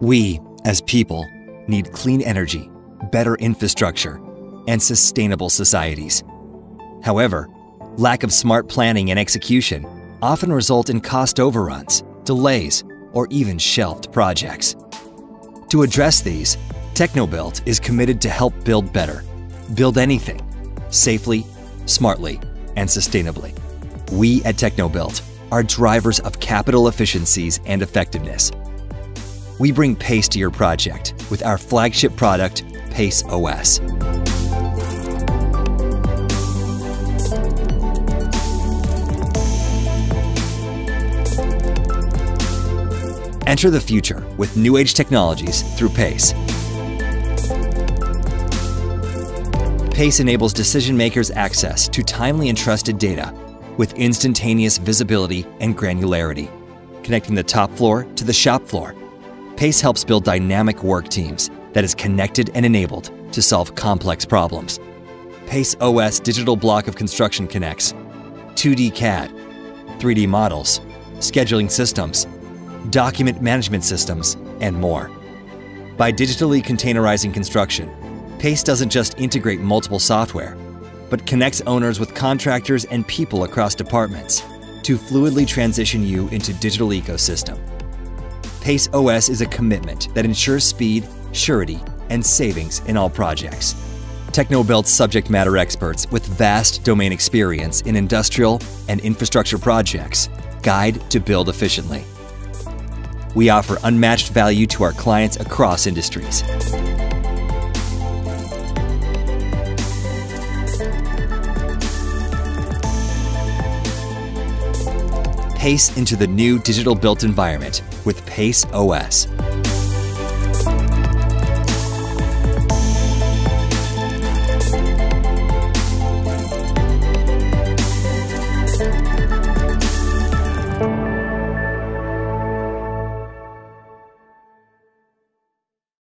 We, as people, need clean energy, better infrastructure, and sustainable societies. However, lack of smart planning and execution often result in cost overruns, delays, or even shelved projects. To address these, Teknobuilt is committed to help build better, build anything, safely, smartly, and sustainably. We at Teknobuilt are drivers of capital efficiencies and effectiveness. We bring pace to your project with our flagship product, Pace OS. Enter the future with new age technologies through PACE. PACE enables decision makers access to timely and trusted data with instantaneous visibility and granularity, connecting the top floor to the shop floor. PACE helps build dynamic work teams that is connected and enabled to solve complex problems. PACE OS digital block of construction connects 2D CAD, 3D models, scheduling systems, document management systems, and more. By digitally containerizing construction, PACE doesn't just integrate multiple software, but connects owners with contractors and people across departments to fluidly transition you into digital ecosystem. PACE OS is a commitment that ensures speed, surety, and savings in all projects. Teknobuilt's subject matter experts with vast domain experience in industrial and infrastructure projects guide to build efficiently. We offer unmatched value to our clients across industries. Pace into the new digital built environment with Pace OS.